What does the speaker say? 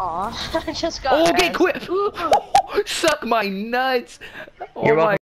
Aw, I just got. Oh, get okay, quick! Suck my nuts! Oh You're oh welcome.